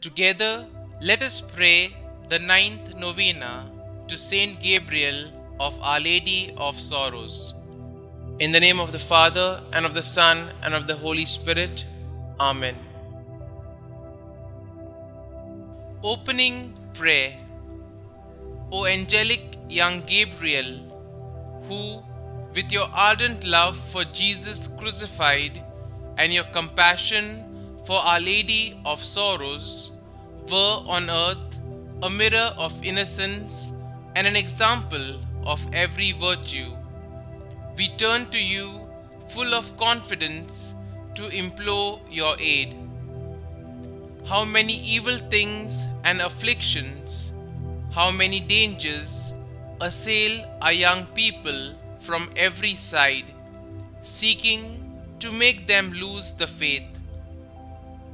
Together, let us pray the ninth novena to Saint Gabriel of Our Lady of Sorrows. In the name of the Father, and of the Son, and of the Holy Spirit. Amen. Opening Prayer O angelic young Gabriel, who, with your ardent love for Jesus crucified and your compassion for Our Lady of Sorrows, were on earth a mirror of innocence and an example of every virtue. We turn to you full of confidence to implore your aid. How many evil things and afflictions, how many dangers assail our young people from every side, seeking to make them lose the faith.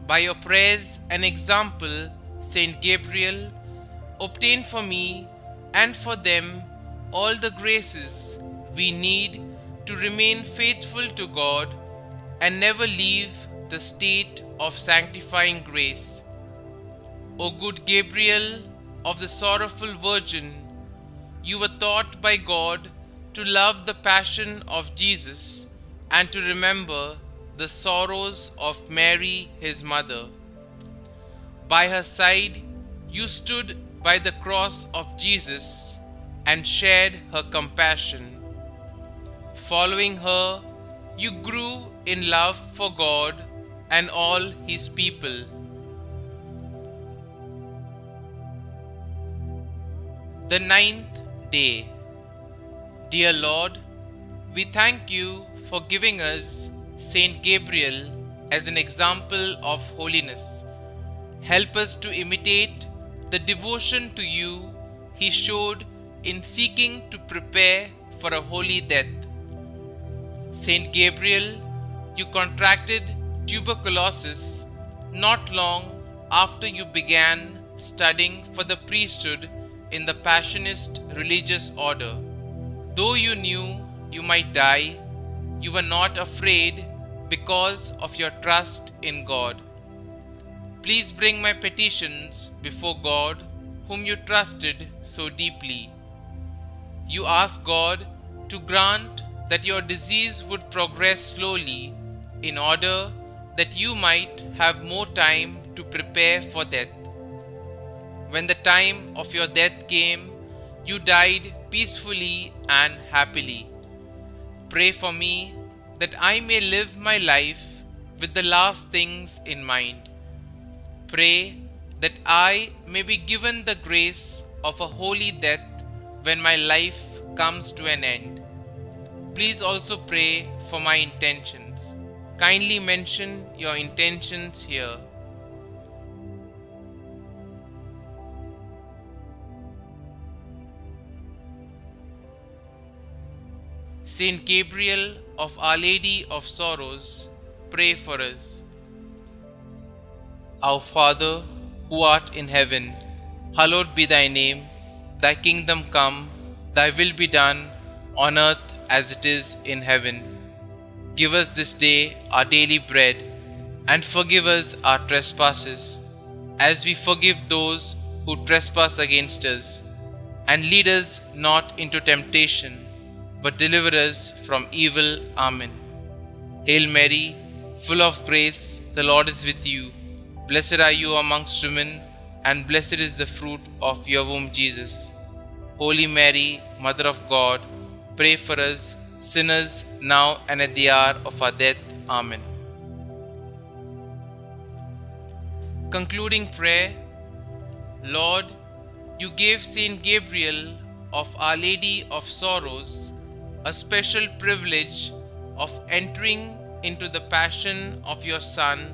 By your prayers and example, Saint Gabriel, obtain for me and for them all the graces we need to remain faithful to God and never leave the state of sanctifying grace. O good Gabriel of the sorrowful Virgin, you were taught by God to love the passion of Jesus and to remember the sorrows of Mary, his mother. By her side, you stood by the cross of Jesus and shared her compassion. Following her, you grew in love for God and all His people. The ninth day. Dear Lord, we thank you for giving us Saint Gabriel as an example of holiness. Help us to imitate the devotion to you he showed in seeking to prepare for a holy death. Saint Gabriel, you contracted tuberculosis not long after you began studying for the priesthood in the Passionist religious order. Though you knew you might die, you were not afraid because of your trust in God. Please bring my petitions before God, whom you trusted so deeply. You ask God to grant that your disease would progress slowly in order that you might have more time to prepare for death. When the time of your death came, you died peacefully and happily. Pray for me that I may live my life with the last things in mind. Pray that I may be given the grace of a holy death when my life comes to an end. Please also pray for my intentions. Kindly mention your intentions here. Saint Gabriel of Our Lady of Sorrows, pray for us. Our Father, who art in heaven, hallowed be thy name. Thy kingdom come, thy will be done, on earth as it is in heaven. Give us this day our daily bread, and forgive us our trespasses, as we forgive those who trespass against us. And lead us not into temptation but deliver us from evil. Amen. Hail Mary, full of grace, the Lord is with you. Blessed are you amongst women, and blessed is the fruit of your womb, Jesus. Holy Mary, Mother of God, pray for us sinners now and at the hour of our death. Amen. Concluding prayer Lord, you gave Saint Gabriel of Our Lady of Sorrows a special privilege of entering into the passion of your Son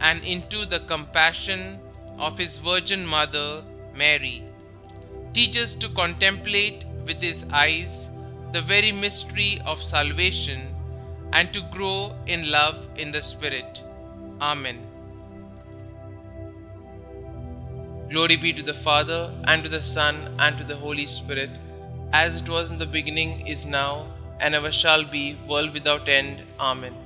and into the compassion of his Virgin Mother, Mary. Teach us to contemplate with his eyes the very mystery of salvation and to grow in love in the Spirit. Amen. Glory be to the Father, and to the Son, and to the Holy Spirit as it was in the beginning, is now, and ever shall be, world without end. Amen.